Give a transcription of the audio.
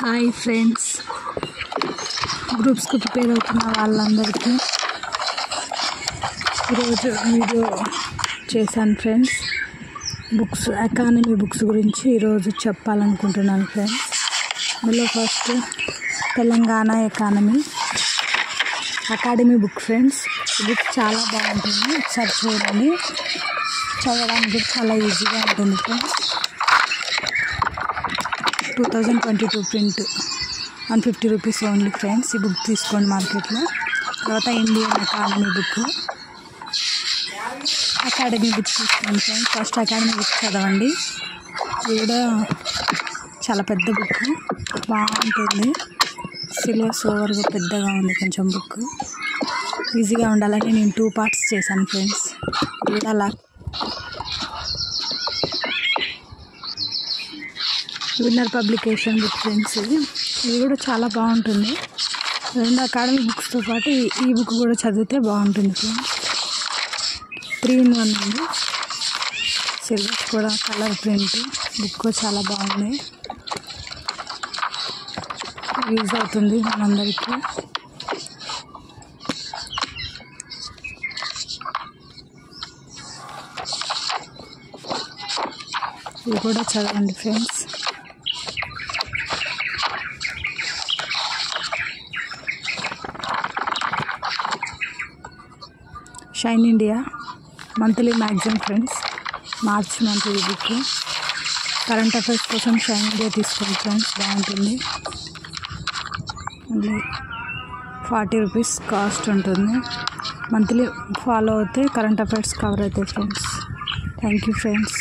Hi friends. గ్రూప్స్కి prepare అవుతున్న వాళ్ళందరికీ ఈరోజు వీడియో చేశాను ఫ్రెండ్స్. బుక్స్ ఎకానమీ బుక్స్ గురించి ఈరోజు చెప్పాలనుకుంటున్నాను ఫ్రెండ్స్. అందులో first Telangana economy academy book friends. Book చాలా బాగుంటుంది. ఒకసారి చూడండి చదవడానికి చాలా ఈజీగా ఉంటుంది friends. Two thousand twenty two print one fifty rupees only friends ఈ బుక్ తీసుకోండి మార్కెట్లో. తర్వాత Indian academy book academy book తీసుకోండి ఫ్రెండ్స్ ఫస్ట్ అకాడమీ బుక్ చదవండి. ఇది కూడా చాలా పెద్ద బుక్ బాగుంటుంది. సిలబస్ ఓవర్గా పెద్దగా ఉంది కొంచెం బుక్ ఈజీగా ఉండాలని నేను టూ పార్ట్స్ చేశాను ఫ్రెండ్స్ ఇది అలా విన్నర్ పబ్లికేషన్ బుక్ ఫ్రెండ్స్ ఇది. ఇది కూడా చాలా బాగుంటుంది. రెండు అకాడమిక్ బుక్స్తో పాటు ఈ- బుక్ కూడా చదివితే బాగుంటుంది ఫ్రెండ్స్. త్రీ ఇన్ వన్ ఉంది సిలబస్ కూడా కలర్ ప్రింట్ బుక్ చాలా బాగుంది యూజ్ అవుతుంది మనందరికీ. ఇది కూడా చదవండి friends. Shine India monthly magazine friends March monthly book current affairs కోసం షైన్ ఇండియా తీసుకోండి ఫ్రెండ్స్ బాగుంటుంది. ఫార్టీ రూపీస్ కాస్ట్ ఉంటుంది. మంత్లీ ఫాలో అవుతే కరెంట్ అఫైర్స్ కవర్ అవుతాయి ఫ్రెండ్స్ థ్యాంక్ యూ ఫ్రెండ్స్